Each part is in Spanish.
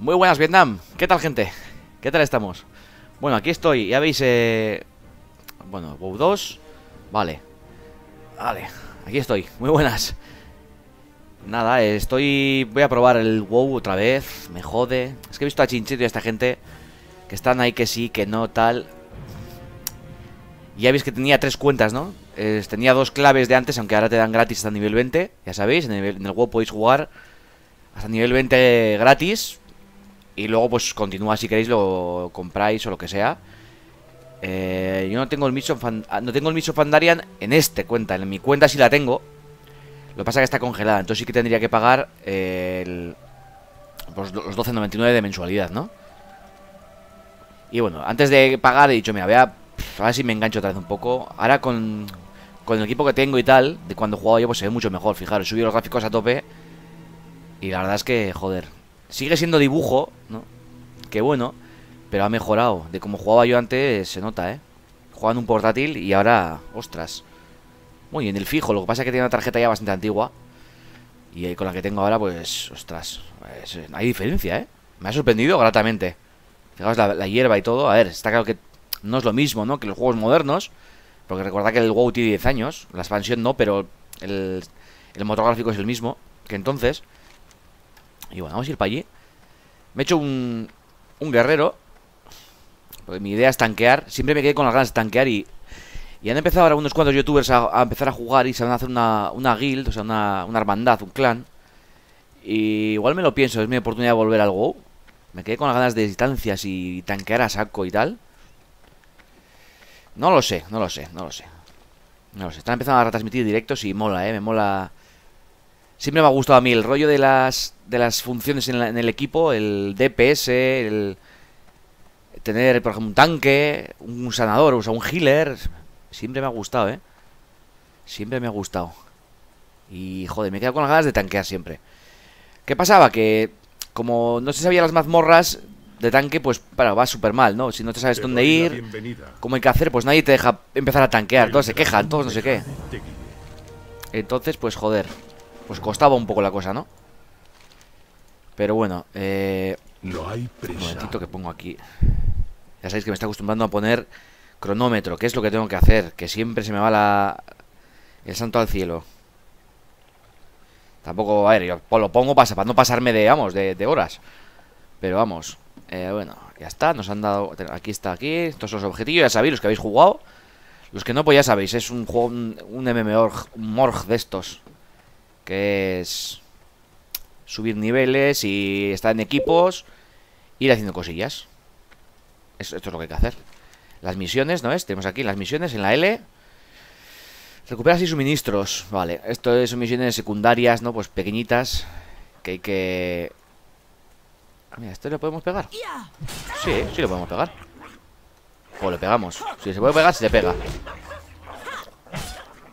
Muy buenas Vietnam, ¿qué tal gente? ¿Qué tal estamos? Bueno, aquí estoy, ya veis eh... Bueno, WoW 2 Vale. Vale, aquí estoy, muy buenas. Nada, estoy... Voy a probar el WoW otra vez. Me jode. Es que he visto a Chinchito y a esta gente Que están ahí que sí, que no, tal. Ya veis que tenía tres cuentas, ¿no? tenía dos claves de antes Aunque ahora te dan gratis hasta nivel 20 Ya sabéis, en el, en el WoW podéis jugar Hasta nivel 20 gratis y luego pues continúa si queréis, lo compráis o lo que sea. Eh, yo no tengo el Mission ah, no tengo el Mission Fandarian en este cuenta, en mi cuenta sí la tengo. Lo que pasa es que está congelada, entonces sí que tendría que pagar el, pues, los 12.99 de mensualidad, ¿no? Y bueno, antes de pagar he dicho, mira, voy a, a ver si me engancho otra vez un poco. Ahora con, con el equipo que tengo y tal, de cuando jugaba yo, pues se ve mucho mejor. Fijaros, he subido los gráficos a tope. Y la verdad es que, joder, Sigue siendo dibujo, ¿no? Que bueno, pero ha mejorado. De como jugaba yo antes, se nota, ¿eh? Jugaba en un portátil y ahora, ostras. Muy bien, el fijo. Lo que pasa es que tiene una tarjeta ya bastante antigua. Y con la que tengo ahora, pues, ostras. Hay diferencia, ¿eh? Me ha sorprendido gratamente. Fijaos la, hierba y todo. A ver, está claro que no es lo mismo, ¿no? Que los juegos modernos. Porque recuerda que el WoW tiene 10 años. La expansión no, pero el, el motor gráfico es el mismo que entonces. Y bueno, vamos a ir para allí. Me he hecho un, un guerrero Porque mi idea es tanquear. Siempre me quedé con las ganas de tanquear y Y han empezado ahora unos cuantos youtubers a, empezar a jugar Y se van a hacer una, una guild, o sea, una, una hermandad, un clan. Y igual me lo pienso, es mi oportunidad de volver al WoW. Me quedé con las ganas de distancias y tanquear a saco y tal. No lo sé, no lo sé, no lo sé. No lo sé, están empezando a retransmitir directos y mola, eh, me mola. Siempre me ha gustado a mí el rollo de las, de las funciones en, el equipo, el DPS, el tener, por ejemplo, un tanque, un sanador, o sea, un healer. Siempre me ha gustado, ¿eh? Siempre me ha gustado. Y, joder, me he quedado con las ganas de tanquear siempre. ¿Qué pasaba? Que, como no se sabía las mazmorras de tanque, pues, para, va súper mal, ¿no? Si no te sabes dónde ir, cómo hay que hacer, pues nadie te deja empezar a tanquear. Todos se quejan, todos no sé qué. Entonces, pues, joder pues costaba un poco la cosa, ¿no? Pero bueno, eh... No hay prisa. Un momentito que pongo aquí. Ya sabéis que me está acostumbrando a poner cronómetro, que es lo que tengo que hacer, que siempre se me va la... el santo al cielo. Tampoco, a ver, yo lo pongo para, para no pasarme de, vamos, de, horas. Pero vamos, eh, bueno, ya está, nos han dado... Aquí está, aquí, estos son los objetivos, ya sabéis, los que habéis jugado. Los que no, pues ya sabéis, es un juego, un, un MMORG, un morg de estos que es subir niveles y estar en equipos, ir haciendo cosillas. Esto, es lo que hay que hacer. Las misiones, ¿no es? Tenemos aquí las misiones en la L. Recupera así suministros. Vale, esto son misiones secundarias, ¿no? Pues pequeñitas. Que hay que... Ah, mira, ¿esto le podemos pegar? Sí, sí le podemos pegar. O le pegamos. Si se puede pegar, se le pega.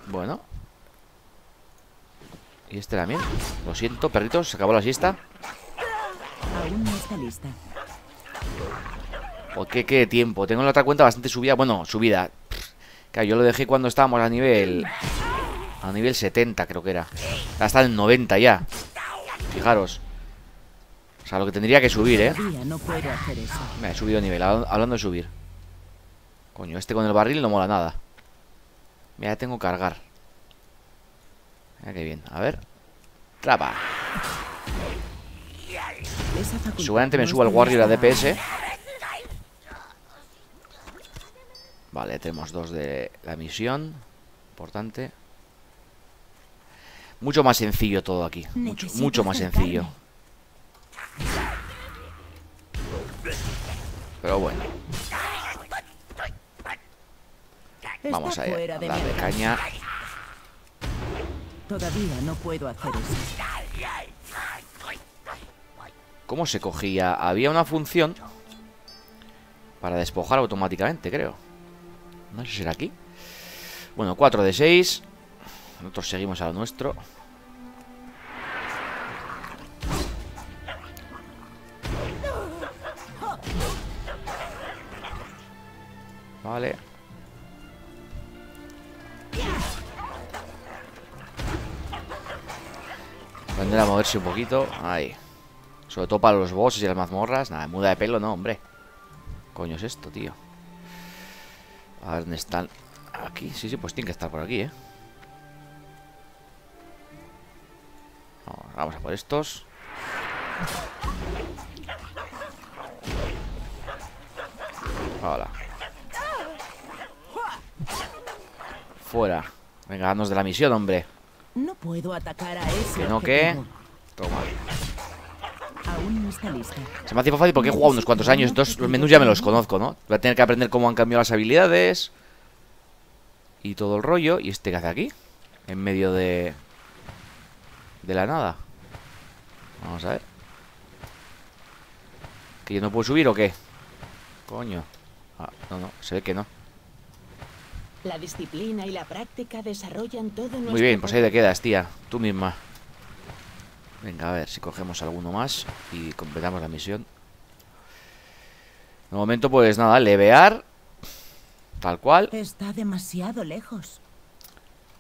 Bueno, y este también. Lo siento, perritos, se acabó la siesta. Aún no está lista. ¿Por qué, qué tiempo? Tengo la otra cuenta bastante subida. Bueno, subida. Claro, yo lo dejé cuando estábamos a nivel... A nivel 70 creo que era. Hasta en 90 ya. Fijaros. O sea, lo que tendría que subir, ¿eh? Me he subido nivel, hablando de subir. Coño, este con el barril no mola nada. Mira, tengo que cargar. Mira qué bien. A ver. Trapa. Seguramente me subo al Warrior a DPS. Vale, tenemos dos de la misión. Importante. Mucho más sencillo todo aquí. Mucho, mucho más sencillo. Pero bueno. Vamos a darle caña. Todavía no puedo hacer eso. ¿Cómo se cogía? Había una función para despojar automáticamente, creo. No sé si será aquí. Bueno, 4 de 6. Nosotros seguimos a lo nuestro. Vale. Aprender a moverse un poquito. Ahí. Sobre todo para los bosses y las mazmorras. Nada, muda de pelo, no, hombre. Coño es esto, tío. A ver, ¿dónde están? Aquí, sí, sí, pues tiene que estar por aquí, ¿eh? Vamos a por estos. Hola. Fuera. Venga, de la misión, hombre. No puedo atacar a ese Que no, que. Toma. Aún no está lista. Se me hace fácil porque he jugado unos cuantos años. Entonces los menús ya me los conozco, ¿no? Voy a tener que aprender cómo han cambiado las habilidades. Y todo el rollo. ¿Y este qué hace aquí? En medio de. De la nada. Vamos a ver. ¿Que yo no puedo subir o qué? Coño. Ah, no, no, se ve que no. La disciplina y la práctica desarrollan todo nuestro Muy bien, pues ahí te quedas, tía. Tú misma. Venga, a ver si cogemos alguno más y completamos la misión. De momento, pues nada, levear. Tal cual. Está demasiado lejos.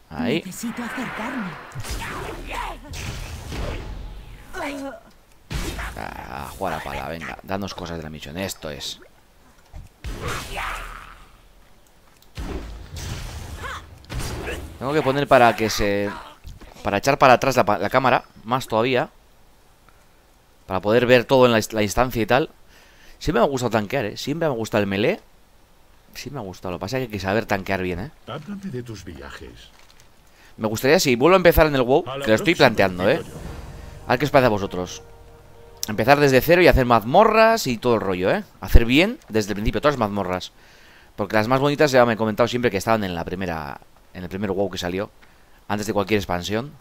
Ahí. Necesito acercarme. A jugar a pala, venga. Danos cosas de la misión. Esto es. Tengo que poner para que se... Para echar para atrás la, cámara. Más todavía. Para poder ver todo en la, la instancia y tal. Siempre me ha gustado tanquear, ¿eh? Siempre me ha gustado el melee. Sí me ha gustado. Lo que pasa es que hay que saber tanquear bien, ¿eh? Háblame de tus viajes. Me gustaría, si vuelvo a empezar en el WoW, que lo estoy planteando, ¿eh? A ver qué os parece a vosotros. Empezar desde cero y hacer mazmorras y todo el rollo, ¿eh? Hacer bien desde el principio, todas las mazmorras. Porque las más bonitas ya me he comentado siempre que estaban en la primera. En el primer WoW que salió. Antes de cualquier expansión.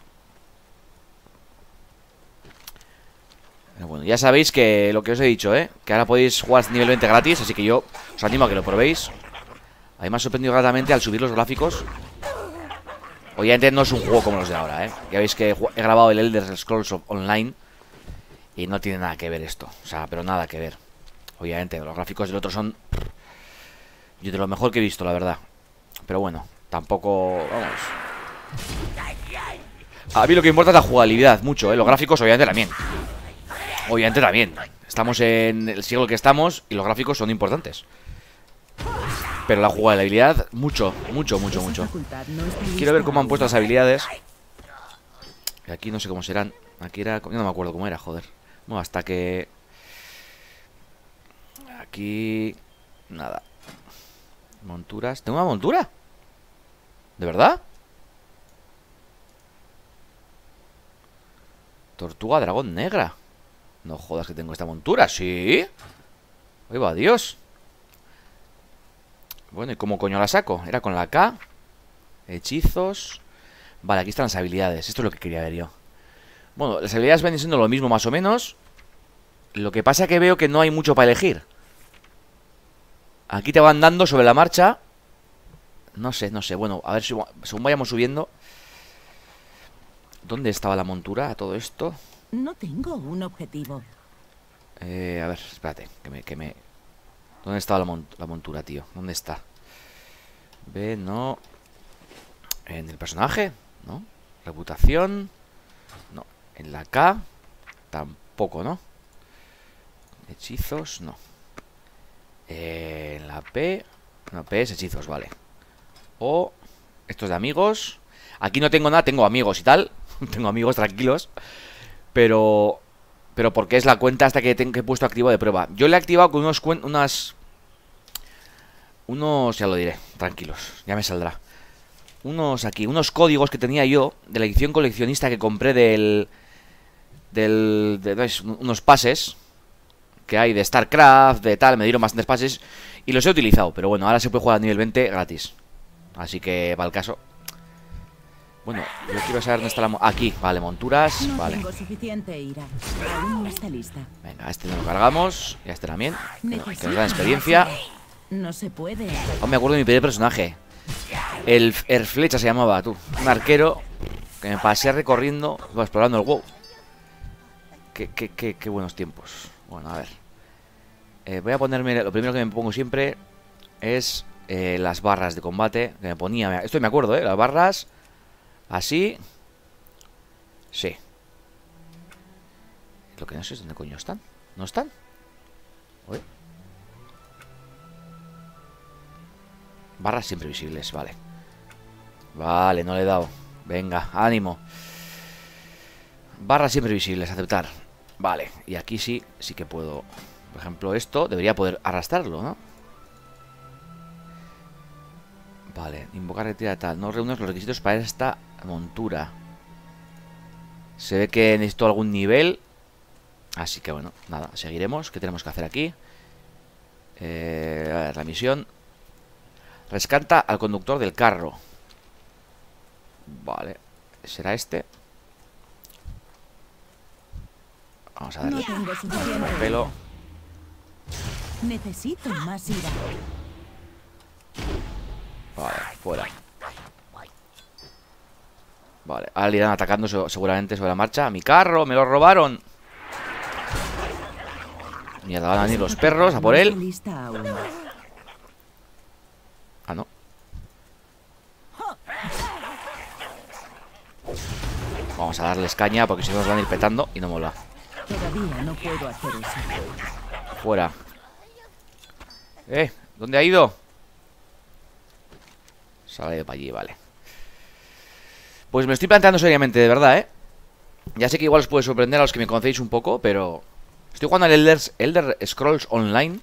Bueno, ya sabéis que lo que os he dicho, ¿eh? Que ahora podéis jugar nivel 20 gratis, así que yo os animo a que lo probéis. A mí me ha sorprendido gratamente al subir los gráficos. Obviamente no es un juego como los de ahora, ¿eh? Ya veis que he grabado el Elder Scrolls Online y no tiene nada que ver esto. O sea, pero nada que ver. Obviamente, los gráficos del otro son... Yo de lo mejor que he visto, la verdad. Pero bueno, tampoco... Vamos. A mí lo que importa es la jugabilidad, mucho, ¿eh? Los gráficos obviamente también. Obviamente también. Estamos en el siglo que estamos y los gráficos son importantes. Pero la jugabilidad, mucho, mucho, mucho, mucho. Quiero ver cómo han puesto las habilidades. Aquí no sé cómo serán. Aquí era. Yo no me acuerdo cómo era, joder. Bueno, hasta que. Aquí. Nada. Monturas. ¿Tengo una montura? ¿De verdad? Tortuga dragón negra. No jodas que tengo esta montura, ¿sí? Ahí va, Dios. Bueno, ¿y cómo coño la saco? Era con la K. Hechizos. Vale, aquí están las habilidades. Esto es lo que quería ver yo. Bueno, las habilidades vienen siendo lo mismo más o menos. Lo que pasa que veo que no hay mucho para elegir. Aquí te van dando sobre la marcha. No sé, no sé. Bueno, a ver si según vayamos subiendo. ¿Dónde estaba la montura a todo esto? No tengo un objetivo. Eh, a ver, espérate, que me, que me... ¿Dónde estaba la, la montura, tío? ¿Dónde está? B, no... En el personaje, ¿no? Reputación... No. En la K... Tampoco, ¿no? Hechizos, no. Eh, en la P... No, P es hechizos, vale. O... Estos de amigos... Aquí no tengo nada, tengo amigos y tal. tengo amigos tranquilos. Pero... Pero porque es la cuenta hasta que tengo que he puesto activo de prueba. Yo le he activado con unos unas. Unos. Ya lo diré, tranquilos, ya me saldrá. Unos aquí, unos códigos que tenía yo de la edición coleccionista que compré del. Del. De, ¿veis? unos pases que hay de StarCraft, de tal, me dieron bastantes pases y los he utilizado. Pero bueno, ahora se puede jugar a nivel 20 gratis. Así que, para el caso. Bueno, yo quiero saber dónde está la. Aquí, vale, monturas, No vale. tengo suficiente ira. Aún no está lista. Venga, este no lo cargamos. Y a este también. Que, no- que Necesito nos da experiencia. No se puede. Aún me acuerdo de mi primer personaje. El, el Flecha se llamaba, tú. Un arquero que me pasé recorriendo, explorando el WoW. Qué, qué, qué, qué buenos tiempos. Bueno, a ver. Eh, voy a ponerme. Lo primero que me pongo siempre es eh, las barras de combate. Que me ponía. Esto me acuerdo, ¿eh? Las barras. Así. Sí. Lo que no sé es dónde coño están. ¿No están? Barras siempre visibles, vale. Vale, no le he dado. Venga, ánimo. Barras siempre visibles, aceptar. Vale, y aquí sí, sí que puedo. Por ejemplo, esto debería poder arrastrarlo, ¿no? Vale, invocar retira tal. No reúnes los requisitos para esta montura. Se ve que necesito algún nivel. Así que bueno, nada, seguiremos. ¿Qué tenemos que hacer aquí? Eh, a ver, la misión. Rescata al conductor del carro. Vale, ¿será este? Vamos a No darle suficiente. pelo. Necesito más ira. Vale, fuera. Vale, ahora le irán atacando se- seguramente sobre la marcha. ¡Mi carro! ¡Me lo robaron! Mierda, van a venir los perros a por él. Ah, no. Vamos a darles caña porque si no nos van a ir petando y no mola. Fuera. Eh, ¿dónde ha ido? Sale de para allí, vale. Pues me estoy planteando seriamente, de verdad, ¿eh? Ya sé que igual os puede sorprender a los que me conocéis un poco, pero... Estoy jugando al Elder, Elder Scrolls Online.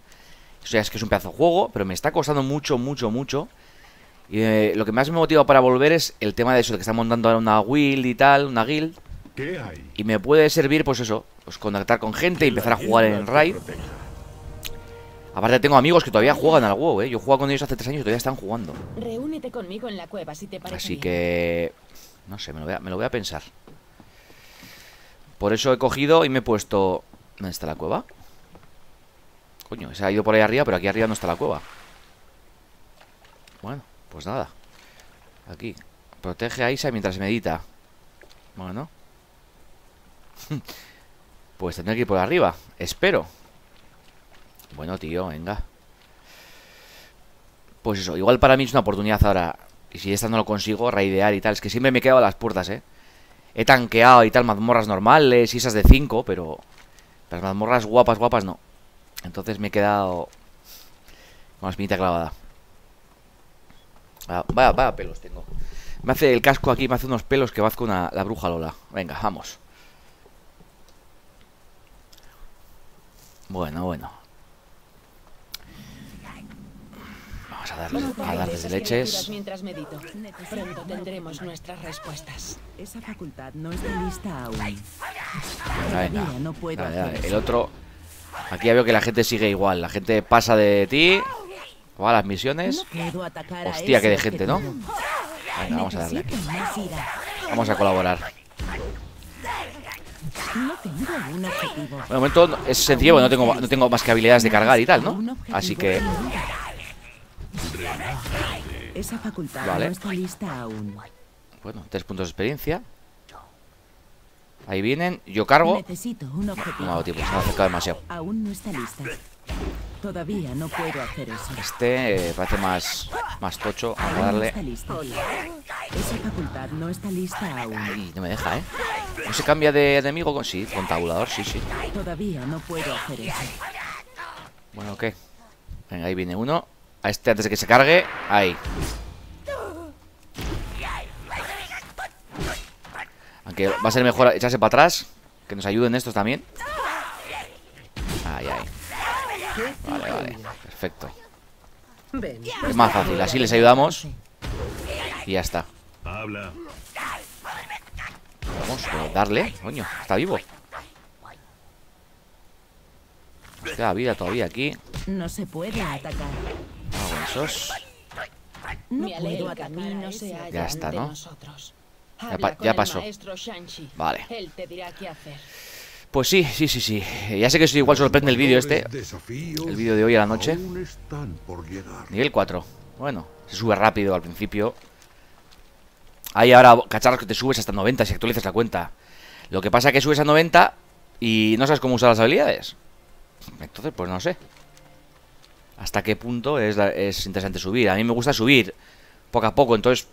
O sea, es que es un pedazo de juego, pero me está costando mucho, mucho, mucho. Y eh, lo que más me motiva para volver es el tema de eso, de que están montando ahora una guild y tal, una guild. ¿Qué hay? Y me puede servir, pues eso, pues contactar con gente y empezar a jugar en Raid. Aparte tengo amigos que todavía juegan al WoW, ¿eh? Yo jugaba con ellos hace tres años y todavía están jugando. Reúnete conmigo en la cueva si te parece Así que... No sé, me lo, voy a, me lo voy a pensar. Por eso he cogido y me he puesto... ¿Dónde está la cueva? Coño, se ha ido por ahí arriba, pero aquí arriba no está la cueva. Bueno, pues nada. Aquí. Protege a Isa mientras medita. Bueno. pues tendré que ir por arriba. Espero. Bueno, tío, venga. Pues eso, igual para mí es una oportunidad ahora. Y si esta no lo consigo, raidear y tal. Es que siempre me he quedado a las puertas, ¿eh? He tanqueado y tal, mazmorras normales y esas de 5, pero... Las mazmorras guapas, guapas no. Entonces me he quedado... Con la espinita clavada. Ah, vaya, vaya pelos tengo. Me hace el casco aquí, me hace unos pelos que va con una- la bruja Lola. Venga, vamos. Bueno, bueno. Vamos a darle, a darles de leches. mientras medito. Pronto tendremos nuestras respuestas. Esa facultad no está lista aún. Venga, no puedo Dale, dale. hacer El otro. Aquí ya veo que la gente sigue igual. La gente pasa de ti. Va a las misiones. No puedo atacar a Hostia, que de gente, ¿no? Venga, vamos a darle aquí. Vamos a colaborar. No tengo un objetivo. Bueno, de momento no- es sencillo, porque no tengo, no tengo más que habilidades de cargar y tal, ¿no? Así que. Esa facultad Vale. no está lista aún. Bueno, tres puntos de experiencia. Ahí vienen. Yo cargo. Necesito un No objetivo. dado tiempo, se me ha acercado demasiado. Aún no está lista. Todavía no puedo hacer eso. Este eh, parece más, más tocho. Vamos a no darle. Esa facultad no está lista aún. Ay, no me deja, ¿eh? ¿No se cambia de enemigo con.? Sí, con tabulador, sí, sí. Todavía no puedo hacer eso. Bueno, ¿qué? Venga, ahí viene uno. A este antes de que se cargue. Ahí. Aunque va a ser mejor echarse para atrás. Que nos ayuden estos también. Ahí, ahí. Vale, vale. Perfecto. Es más fácil. Así les ayudamos. Y ya está. Habla. Vamos, pero darle. Coño, está vivo. Queda vida todavía aquí. No se puede atacar. Hago esos. No puedo camino se Ya está, ¿no? Ya pa- ya pasó. Vale. Él te dirá qué hacer. Pues sí, sí, sí, sí. Ya sé que eso igual sorprende el vídeo este. El vídeo de hoy a la noche. Nivel 4. Bueno, se sube rápido al principio. Hay ahora cacharros que te subes hasta 90 si actualizas la cuenta. Lo que pasa es que subes a 90 y no sabes cómo usar las habilidades. Entonces, pues no sé. Hasta qué punto es, es interesante subir. A mí me gusta subir poco a poco, entonces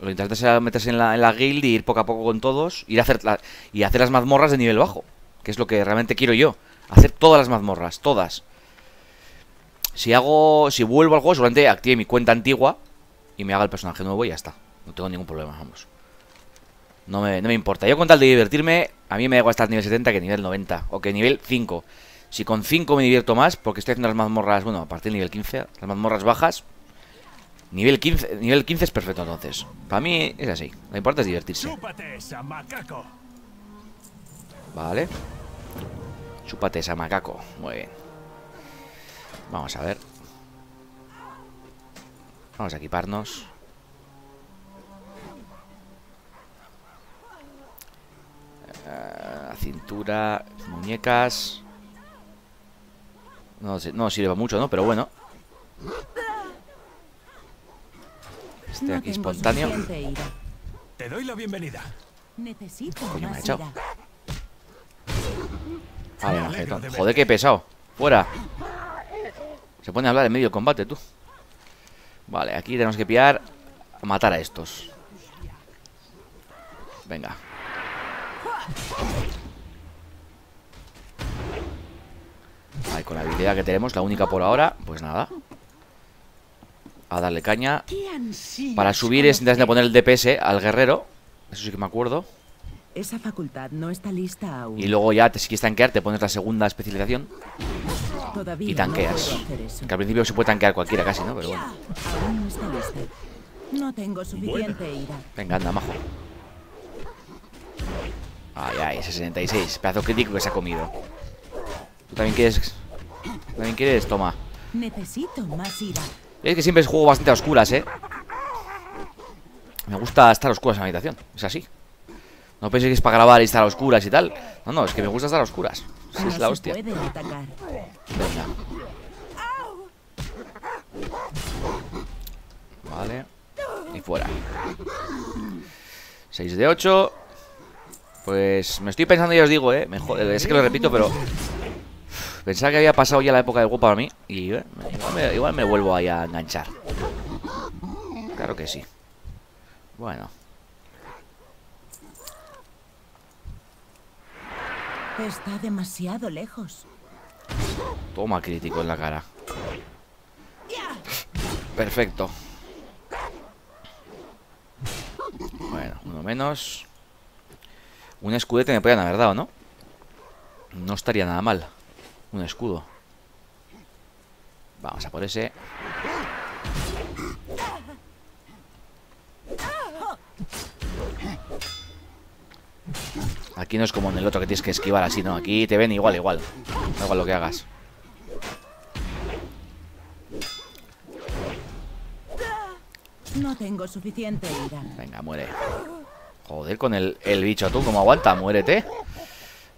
lo interesante es meterse en la, en la guild y ir poco a poco con todos ir a hacer y hacer las mazmorras de nivel bajo. Que es lo que realmente quiero yo. Hacer todas las mazmorras, todas. Si hago... Si vuelvo al juego, seguramente active mi cuenta antigua y me haga el personaje nuevo y ya está. No tengo ningún problema, vamos. No me, no me importa. Yo con tal de divertirme, a mí me da igual estar nivel 70 que nivel 90. O que nivel 5. Si con 5 me divierto más, porque estoy haciendo las mazmorras, bueno, a partir del nivel 15, las mazmorras bajas. Nivel 15, nivel 15 es perfecto entonces. Para mí es así. Lo que importa es divertirse. Vale. Chúpate esa macaco. Muy bien. Vamos a ver. Vamos a equiparnos. Eh, cintura, muñecas. No, no sirve mucho, ¿no? Pero bueno. Este aquí espontáneo. Te doy la bienvenida. Necesito Coño, me ha echado. Vale, de Joder, qué pesado. Fuera. Se pone a hablar en medio del combate, tú. Vale, aquí tenemos que pillar a matar a estos. Venga. Con la habilidad que tenemos, la única por ahora, pues nada. A darle caña. Para subir es necesitas de poner el DPS al guerrero. Eso sí que me acuerdo. Esa facultad no está lista aún. Y luego ya, te, si quieres tanquear, te pones la segunda especialización Todavía y tanqueas. no. Que al principio se puede tanquear cualquiera casi, ¿no? Pero bueno. No está lista. No tengo suficiente ira. Venga, anda, majo. Ay, ay, ese 66. Pedazo crítico que se ha comido. ¿Tú también quieres? ¿Tú también quieres? Toma. Necesito más ira. Es que siempre juego bastante a oscuras, ¿eh? Me gusta estar a oscuras en la habitación. Es así. No penséis que es para grabar y estar a oscuras y tal. No, no, es que me gusta estar a oscuras. Sí, no es la hostia. Venga. Vale. Y fuera. 6 de 8. Pues me estoy pensando, ya os digo, eh. Me jode- es que lo repito, pero. Pensaba que había pasado ya la época del juego para mí. Y eh, igual, me, igual me vuelvo ahí a enganchar. Claro que sí. Bueno. Está demasiado lejos. Toma crítico en la cara. Perfecto. Bueno, uno menos. Un escudete me podrían haber dado, ¿no? No estaría nada mal. Un escudo. Vamos a por ese. Aquí no es como en el otro que tienes que esquivar así, ¿no? Aquí te ven igual, igual. Da igual lo que hagas. No tengo suficiente ira. Venga, muere. Joder, con el, el bicho, tú, ¿cómo aguanta? Muérete.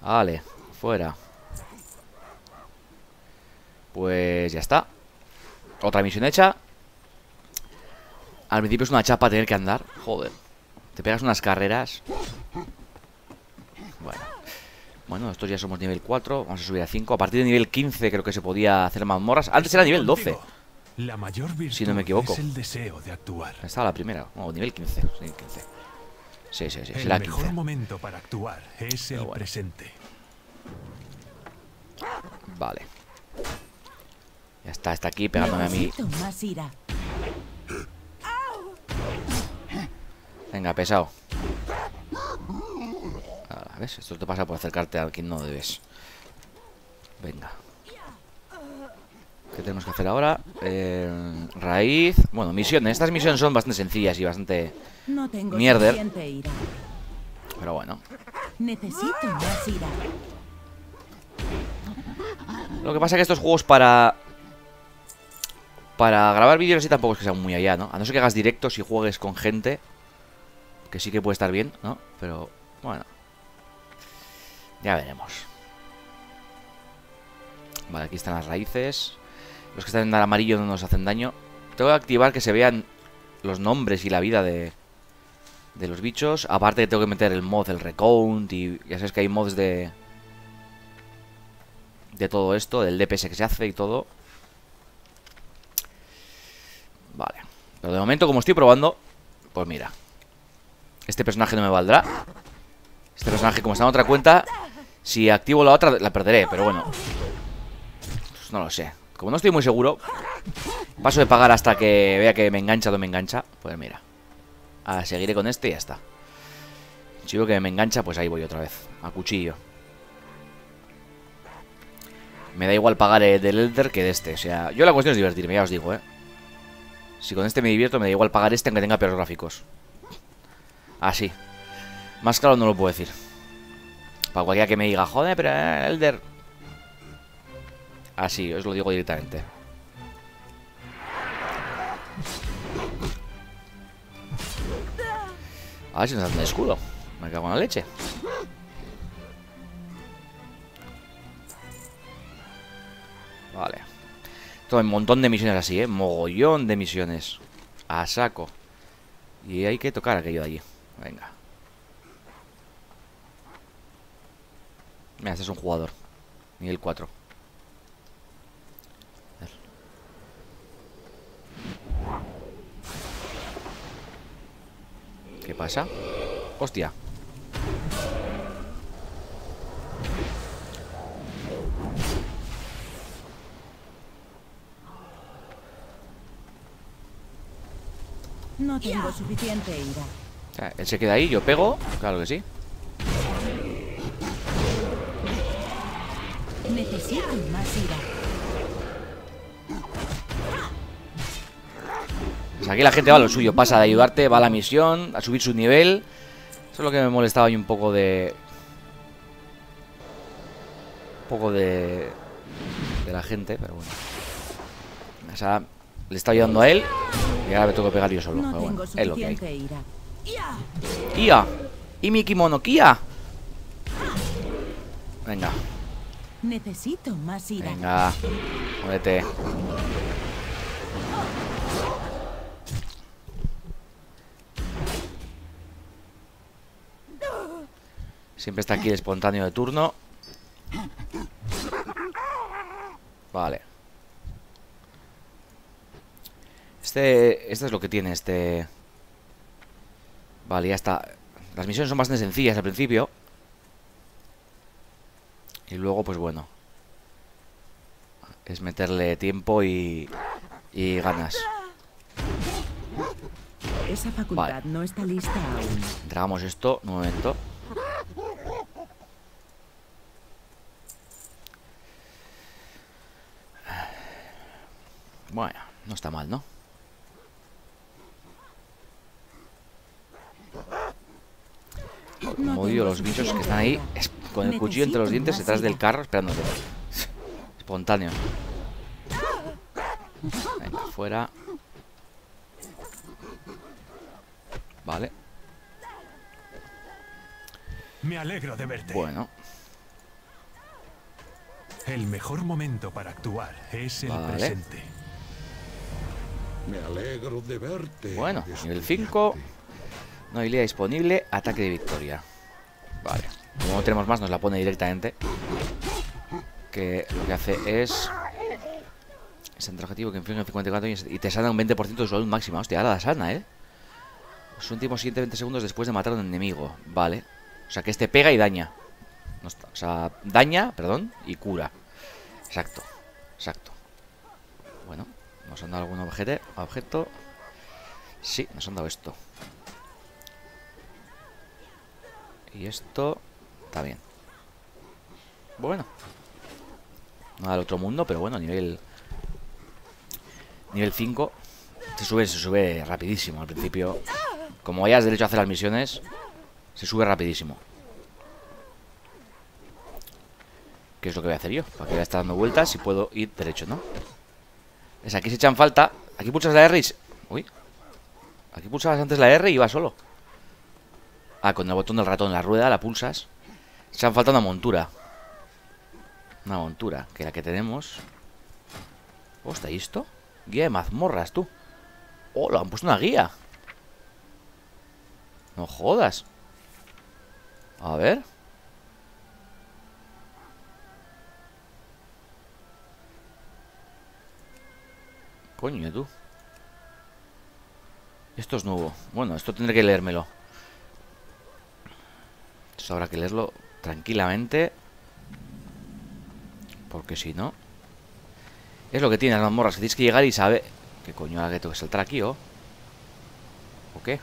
Vale, fuera. Pues ya está. Otra misión hecha. Al principio es una chapa tener que andar. Joder. Te pegas unas carreras. Bueno. Bueno, estos ya somos nivel 4. Vamos a subir a 5. A partir de nivel 15 creo que se podía hacer mazmorras. Antes era nivel 12. Contigo. La mayor Si no me equivoco. es el deseo de actuar. Estaba la primera. No, nivel 15. Sí, 15. Sí, sí, sí. el mejor 15. momento para actuar es el bueno. presente. Vale. Ya está, está aquí pegándome a mí. Venga, pesado. Ahora, ¿ves? Esto te pasa por acercarte a quien no debes. Venga. ¿Qué tenemos que hacer ahora? Eh, raíz. Bueno, misiones. Estas misiones son bastante sencillas y bastante. No tengo Mierder. Pero bueno. Necesito más ira. Lo que pasa es que estos juegos para. Para grabar vídeos así tampoco es que sean muy allá, ¿no? A no ser que hagas directos y juegues con gente. Que sí que puede estar bien, ¿no? Pero bueno. Ya veremos. Vale, aquí están las raíces. Los que están en amarillo no nos hacen daño. Tengo que activar que se vean los nombres y la vida de, de los bichos. Aparte que tengo que meter el mod, el recount. Y ya sabes que hay mods de, de todo esto, del DPS que se hace y todo. Vale. Pero de momento, como estoy probando, pues mira. Este personaje no me valdrá. Este personaje, como está en otra cuenta, Si activo la otra, la perderé, pero bueno. Pues no lo sé. Como no estoy muy seguro, paso de pagar hasta que vea que me engancha o no me engancha. Pues mira. Seguiré con este y ya está. Si veo que me engancha, pues ahí voy otra vez. A cuchillo. Me da igual pagar el del Elder que de este. O sea, yo la cuestión es divertirme, ya os digo, ¿eh? Si con este me divierto, me da igual pagar este aunque tenga peores gráficos. Así. Más claro no lo puedo decir. Para cualquiera que me diga, joder, pero eh, Elder. Así, os lo digo directamente. A ver si nos hacen escudo. Me cago en la leche. Vale. Todo un montón de misiones así, ¿eh? Mogollón de misiones. A saco. Y hay que tocar aquello de allí. Venga. Mira, este es un jugador. Nivel 4. A ver. ¿Qué pasa? Hostia. No tengo suficiente ira. O sea, él se queda ahí, yo pego. Claro que sí. Necesito más ira. Pues aquí la gente va a lo suyo, pasa de ayudarte, va a la misión, a subir su nivel. Eso es lo que me molestaba hoy un poco de... Un poco de... De la gente, pero bueno. O sea, le está ayudando a él y ahora me tengo que pegar yo solo. No pero tengo bueno, es lo que hay. ¡Kia! ¡Y mi kimono, Kia! Venga, Necesito más ira. venga. Muévete. Siempre está aquí el espontáneo de turno. Vale. Este, este es lo que tiene este... Vale, ya está. Las misiones son bastante sencillas al principio. Y luego, pues bueno. Es meterle tiempo y... Y ganas. Esa facultad Vale. no está lista aún. Esto, un momento. Bueno, no está mal, ¿no? Como digo, los bichos que están ahí es- con el cuchillo entre los dientes detrás del carro esperándote. Espontáneo. Venga, fuera. Vale, Me alegro de verte. bueno. El mejor momento para actuar es el Vale. presente. Me alegro de verte. Bueno, nivel estudiante. 5. No habilidad disponible, ataque de victoria. Vale. Como no tenemos más, nos la pone directamente. Que lo que hace es. Es un objetivo que inflige un 54 y- y te sana un 20% de su salud máxima. Hostia, ahora la sana, ¿eh? Su último siguiente 20 segundos después de matar a un enemigo. Vale. O sea que este pega y daña. No está- o sea, daña, perdón, y cura. Exacto. Exacto. Bueno, nos han dado algún objeto. Sí, nos han dado esto. Y esto está bien. Bueno. Nada del otro mundo, pero bueno, nivel... Nivel 5. Se sube, se sube rapidísimo al principio. Como hayas derecho a hacer las misiones, se sube rapidísimo. ¿Qué es lo que voy a hacer yo? Para que a estar dando vueltas y puedo ir derecho, ¿no? Es aquí se echan falta. Aquí pulsas la R y... Uy. Aquí pulsabas antes la R y iba solo. Ah, con el botón del ratón la rueda la pulsas. Se han falta una montura. Una montura, que la que tenemos. Hostia, ¿y esto? Guía de mazmorras, tú. Oh, lo han puesto una guía. No jodas. A ver. Coño, tú. Esto es nuevo. Bueno, esto tendré que leérmelo. Esto habrá que leerlo tranquilamente. Porque si no... Es lo que tiene las mazmorras, que tienes que llegar y saber... ¿Qué coño ahora que tengo que saltar aquí o...? ¿O qué?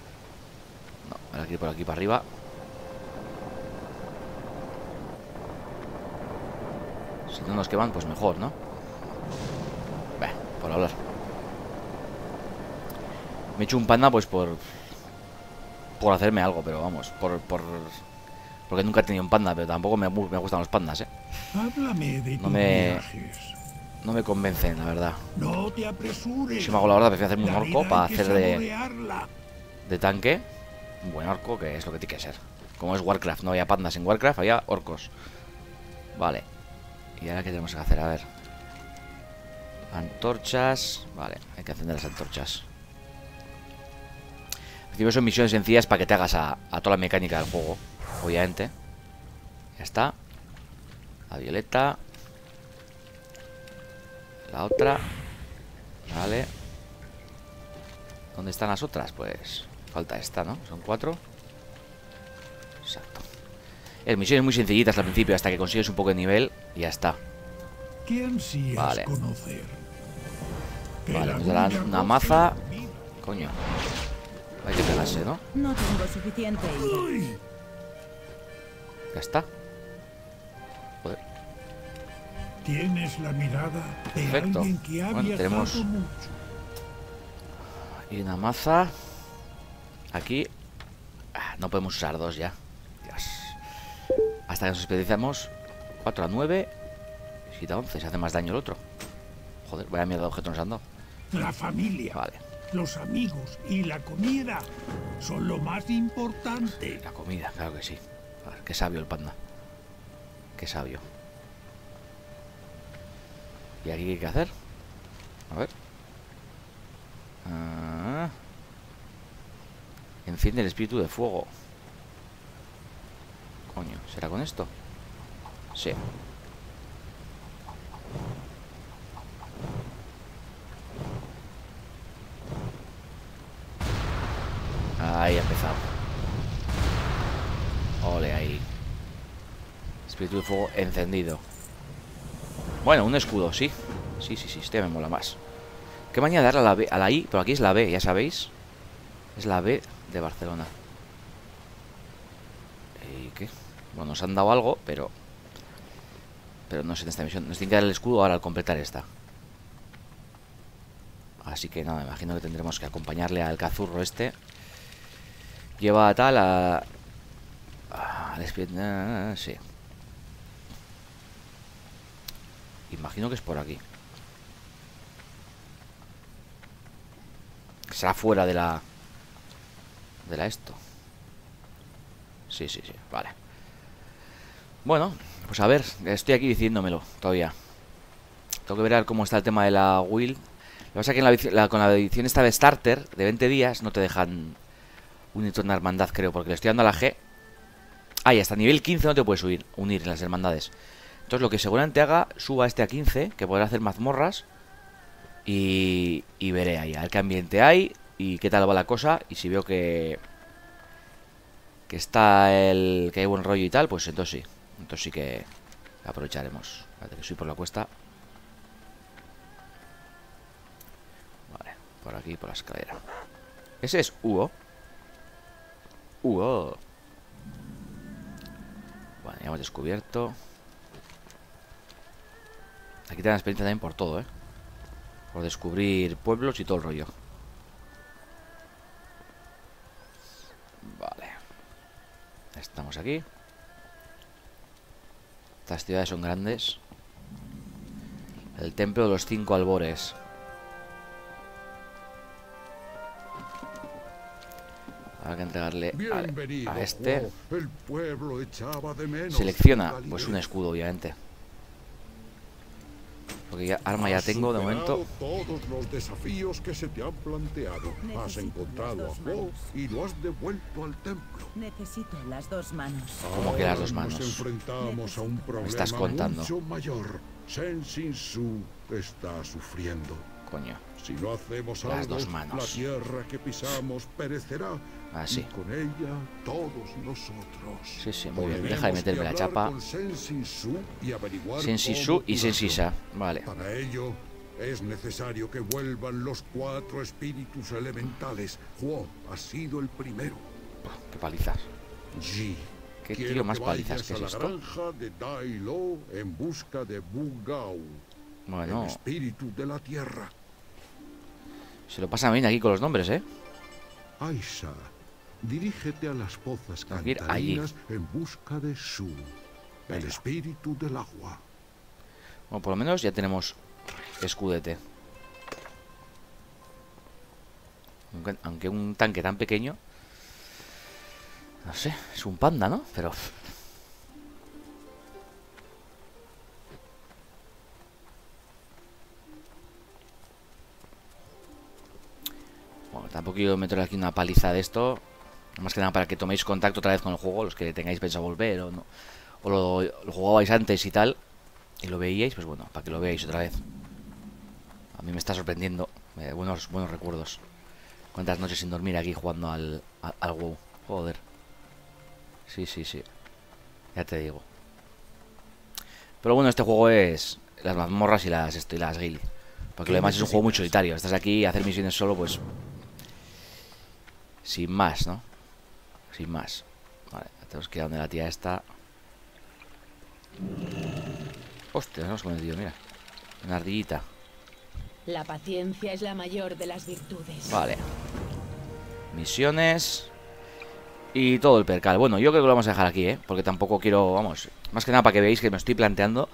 No, ahora que ir por aquí para arriba. Si no nos queman, pues mejor, ¿no? Bah, por hablar. Me he hecho un panda pues por... Por hacerme algo, pero vamos, por... por porque nunca he tenido un panda, pero tampoco me, me gustan los pandas, ¿eh? Háblame de No me- viajes. No me convencen, la verdad. No te apresures. Si me hago la verdad, prefiero hacerme un orco para hacer de, de tanque. Un buen orco, que es lo que tiene que ser. Como es Warcraft, no había pandas en Warcraft, había orcos. Vale. ¿Y ahora qué tenemos que hacer? A ver. Antorchas. Vale, hay que encender las antorchas. Encima son misiones sencillas para que te hagas a, a toda la mecánica del juego. Obviamente. Ya está. La violeta. La otra. Vale. ¿Dónde están las otras? Pues falta esta, ¿no? Son cuatro. Exacto. Es misiones muy sencillitas al principio hasta que consigues un poco de nivel y ya está. ¿Qué ansías Vale. conocer? Vale, nos darán una maza. Coño. Hay que pegarse, ¿no? No tengo suficiente Ya está. Joder. Tienes la mirada de Perfecto. alguien que ha Bueno, tenemos- mucho. Y una maza. Aquí. Ah, no podemos usar dos ya. Dios. Hasta que nos especializamos. 4 a 9. 7 a 11. Se hace más daño el otro. Joder, vaya mierda de objeto nos han dado. La familia, Vale. los amigos y la comida son lo más importante. La comida, claro que sí. A ver, qué sabio el panda. Qué sabio. ¿Y aquí qué hay que hacer? A ver. Ah. Enciende el espíritu de fuego. Coño, ¿será con esto? Sí. Ahí ha empezado. Ole ahí. Fuego encendido. Bueno, un escudo, sí. Sí, sí, sí, este me mola más. Qué manía darle a la B, a la I, pero aquí es la B, ya sabéis. Es la B de Barcelona. ¿Y qué? Bueno, nos han dado algo, pero... Pero no sé en esta misión. Nos tiene que dar el escudo ahora al completar esta. Así que nada, me imagino que tendremos que acompañarle al cazurro este. Lleva a tal a... sí. Imagino que es por aquí. Será fuera de la... De la esto. Sí, sí, sí, vale. Bueno, pues a ver, estoy aquí diciéndomelo todavía. Tengo que ver cómo está el tema de la Will. Lo que pasa es que en la con la edición esta de Starter, de 20 días, no te dejan unirte a una hermandad, creo, porque le estoy dando a la G. Ah, y hasta nivel 15 no te puedes subir, unir en las hermandades. Entonces lo que seguramente haga, suba este a 15, que podrá hacer mazmorras. Y, y veré ahí, a ver qué ambiente hay y qué tal va la cosa. Y si veo que, que está el. que hay buen rollo y tal, pues entonces sí. Entonces sí que aprovecharemos. Espérate que soy por la cuesta. Vale, por aquí, por la escalera. Ese es Hugo. Hugo. Bueno, ya hemos descubierto. Aquí te dan experiencia también por todo, ¿eh? Por descubrir pueblos y todo el rollo. Vale. Estamos aquí. Estas ciudades son grandes. El templo de los cinco albores. Habrá que entregarle Bienvenido, a este. Juan. El pueblo echaba de menos. Selecciona, pues un escudo, obviamente. Porque ya arma ya Has tengo de momento. todos los desafíos que se te han planteado. Has Necesito encontrado a las dos Bo manos. y lo has devuelto al templo. Necesito las dos manos. ¿Cómo que las dos manos? Nos enfrentamos a un problema estás contando? mucho mayor. Sen Sin Su está sufriendo. Coño. Si no hacemos Las algo, dos manos. la tierra que pisamos perecerá Así. Y con ella todos nosotros. Sí, sí, muy bien. Deja de meterme la chapa. Sensisu y. Sensisa. Vale. Para ello es necesario que vuelvan los cuatro espíritus elementales. Huo ha sido el primero. Qué palizas. Ji. ¿Qué quiero tío más que palizas que es esto? granja de Dai Lo en busca de Bu Gao, Bueno, el espíritu de la tierra. se lo pasan bien aquí con los nombres, ¿eh? Aisha, dirígete a las pozas cantarinas en busca de Su, el Venga. espíritu del agua. Bueno, por lo menos ya tenemos escudete. Aunque, aunque un tanque tan pequeño. No sé, es un panda, ¿no? Pero. Bueno, tampoco quiero meter aquí una paliza de esto. Más que nada para que toméis contacto otra vez con el juego, los que tengáis pensado volver o no. O lo, lo jugabais antes y tal y lo veíais, pues bueno, para que lo veáis otra vez. A mí me está sorprendiendo. eh, buenos, buenos recuerdos. Cuántas noches sin dormir aquí jugando al, al, al WoW. Joder. Sí, sí, sí. Ya te digo. Pero bueno, este juego es las mazmorras y las, esto, y las guild. Porque lo demás es un juego muy solitario. Estás aquí a hacer misiones solo, pues... Sin más, ¿no? Sin más. Vale, tenemos que ir a donde la tía está. Hostia, nos hemos cometido, mira. Una ardillita. La paciencia es la mayor de las virtudes. Vale. Misiones. Y todo el percal. Bueno, yo creo que lo vamos a dejar aquí, ¿eh? Porque tampoco quiero, vamos, más que nada para que veáis que me estoy planteando.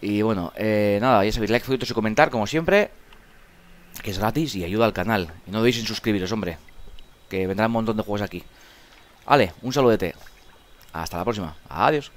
Y bueno, eh, nada, ya sabéis, like, favoritos y comentar, como siempre. Que es gratis y ayuda al canal. Y no dudéis en suscribiros, hombre. Que vendrán un montón de juegos aquí. Vale, un saludete. Hasta la próxima. Adiós.